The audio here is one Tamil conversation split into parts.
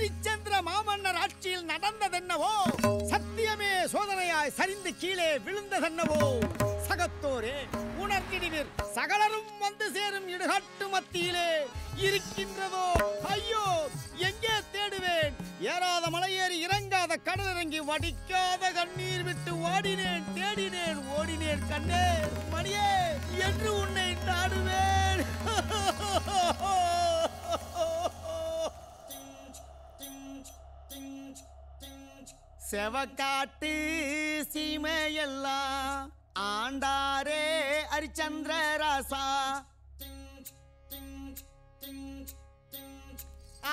ஹரிச்சந்திர மாமன்னர் ஆட்சியில் நடந்ததென்னவோ? சத்தியமே சோதனையாய் சரிந்து கீழே விழுந்ததென்னவோ? சகத்தோரே உணர்த்திடுவீர். சகலரும் வந்து சேரும் இடுகாட்டு மத்தியிலே இருக்கின்றதோ? ஐயோ எங்கே தேடுவேன்? ஏறாத மலையேறி இறங்காத கடல் இறங்கி வடிக்காத கண்ணீர் விட்டு ஓடினேன் தேடினேன் ஓடினேன் கண்ணே. செவக்காட்டு சீமையெல்லாம் ஆண்டாரே ஹரிச்சந்திர ராசா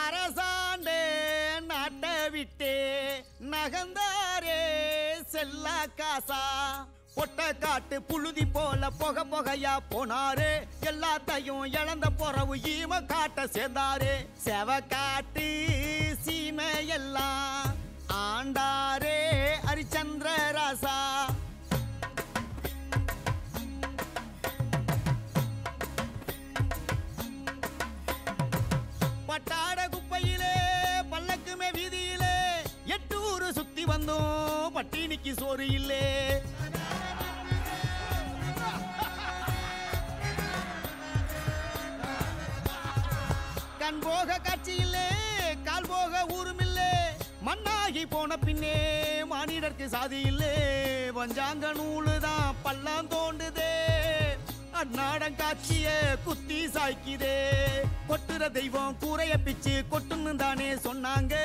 அரசாண்டே நாட்டை விட்டே நகந்தாரே செல்ல காசா. பொட்ட காட்டு புழுதி போல புக புகையா போனாரு எல்லாத்தையும் இழந்த பொறவு ஈம காட்ட சேர்ந்தாரு. செவ காட்டு சீமையெல்லாம் தீனிக்கு சோறு இல்லே. கண் போக காட்சி இல்லே கால் போக ஊரும் இல்லே. மண்ணாகி போன பின்னே மானிடர்க்கு சாதி இல்லே. வஞ்சாங்க நூலுதான் பள்ளம் தோண்டுதே. அந்நாடம் காட்சிய குத்தி சாய்க்குதே. கொட்டுற தெய்வம் கூரைய பிச்சு கொட்டுன்னு தானே சொன்னாங்க.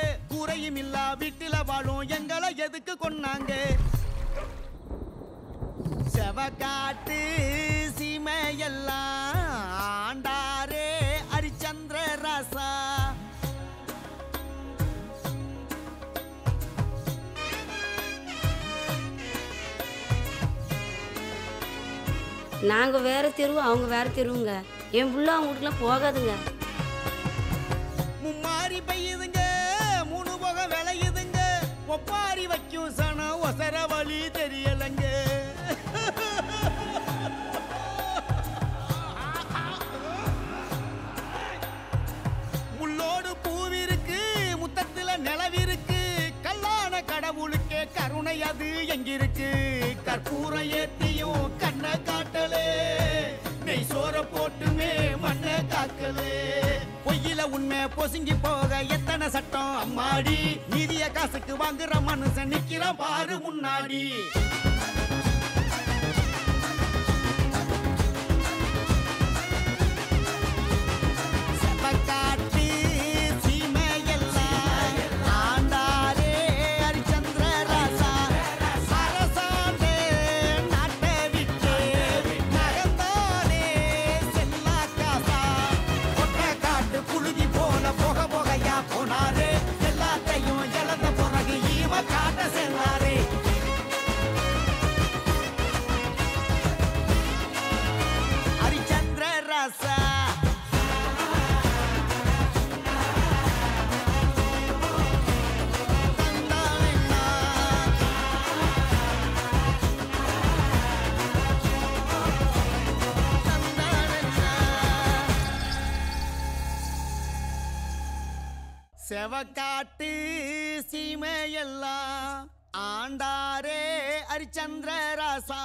கூரையும் இல்லா வீட்டில வாழும் எங்களை எதுக்கு கொன்னாங்க? செவக்காட்டு சீமையெல்லாம் ஆண்டாரே ஹரிச்சந்திர ராசா நாங்க வேற தெருவு அவங்க வேற தெருவுங்க. என் புள்ள அவங்க வீட்டுக்குலாம் போகாதுங்க. மும்மாரி பெய்யுதுங்க ஒப்பாரி சனம் ஒசர வழி தெரியலங்க. முள்ளோடு பூவிருக்கு முத்தத்துல நிலவிருக்கு. கல்லான கடவுளுக்கே கருணை அது எங்கிருக்கு? கற்பூரம் ஏத்தியும் கண்ணை பொய்யில உண்மை பொசுங்கி போக எத்தனை சட்டம்? அம்மாடி நிதிய காசுக்கு வாங்குற மனுஷன் நிக்கிறான் பாரு முன்னாடி. செவக்காட்டு சீமையெல்லாம் ஆண்டாரே ஹரிச்சந்திர ராசா.